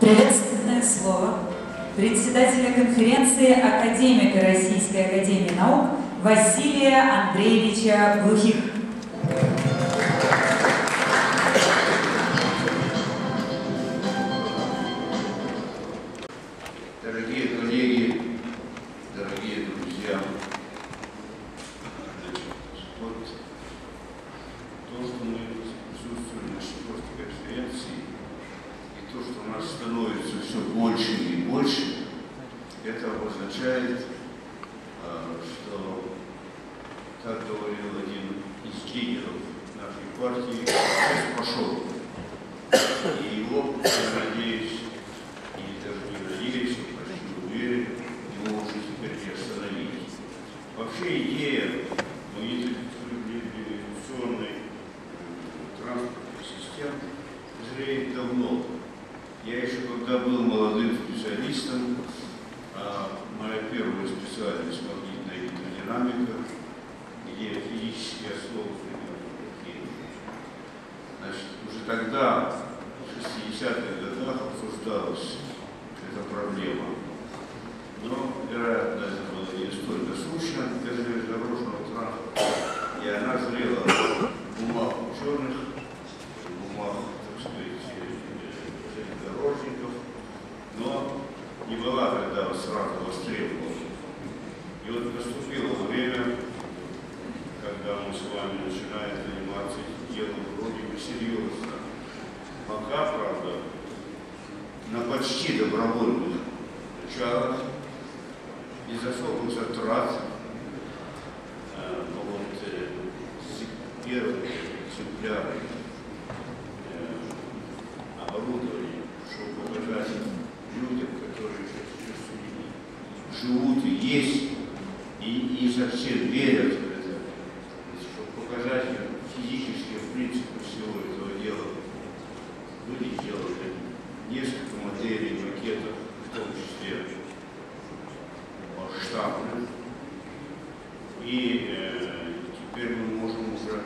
Приветственное слово председателя конференции академика Российской Академии Наук Василия Андреевича Глухих. То, что нас становится все больше и больше, это обозначает, а, что, как говорил один из лидеров нашей партии, пошел. И его, я надеюсь, и даже не надеюсь, почти уверен, его уже теперь не остановить. Вообще идея революционной транспортной системы зреет давно. Когда был молодым специалистом, а моя первая специальность магнитная гидродинамика, где физические основы примерно такие. Значит, уже тогда, в 60-х годах, обсуждалась эта проблема. Но, вероятно, это было не столь насущно для железнодорожного транспорта, и она зрела в умах ученых, в умах, так сказать, э, железнодорожников, но не была тогда сразу востребована. И вот наступило время, когда мы с вами начинаем заниматься делом вроде бы серьезно. Пока, правда, на почти добровольных началах, без особых затрат, но вот э, первые экземпляры оборудования, чтобы показать людям, которые живут и есть, и не совсем верят в это, чтобы показать им физические принципы всего этого дела, были сделаны несколько моделей, макетов, в том числе масштабных. И э, теперь мы можем уже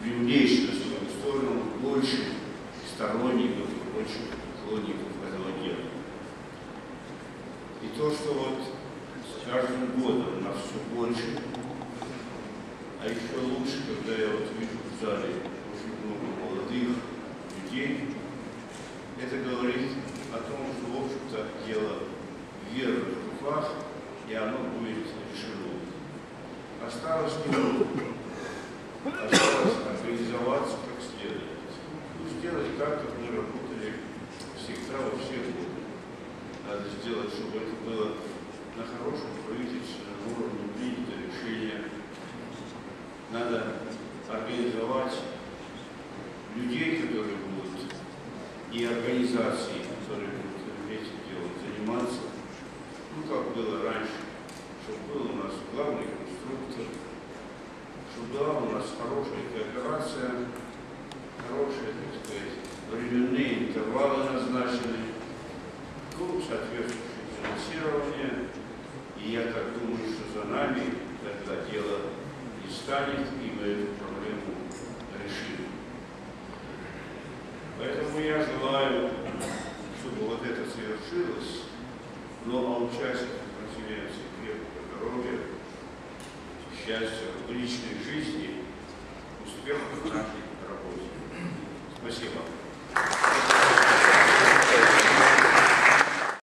привлечь на свою сторону больше сторонников и больше поклонников этого дела. И то, что вот с каждым годом нас все больше, а еще лучше, когда я вот вижу в зале людей, это говорит о том, что, в общем-то, дело в верных руках, и оно будет решено. Осталось немного. Осталось организоваться как следует. Ну, сделать так, как мы работали всегда во все годы. Надо сделать, чтобы это было на хорошем правительственном уровне принято решение. Надо организовать людей, которые и организации, которые этим делом заниматься, ну, как было раньше, чтобы был у нас главный конструктор, чтобы была у нас хорошая кооперация, хорошие, так сказать, временные интервалы назначены, ну, соответствующее финансирование, и я так думаю, что за нами тогда дело не станет, и мы эту проблему решим. Поэтому я желаю, чтобы вот это совершилось, но а участникам конференции крепкого здоровья, счастья в личной жизни, успехов в нашей работе. Спасибо.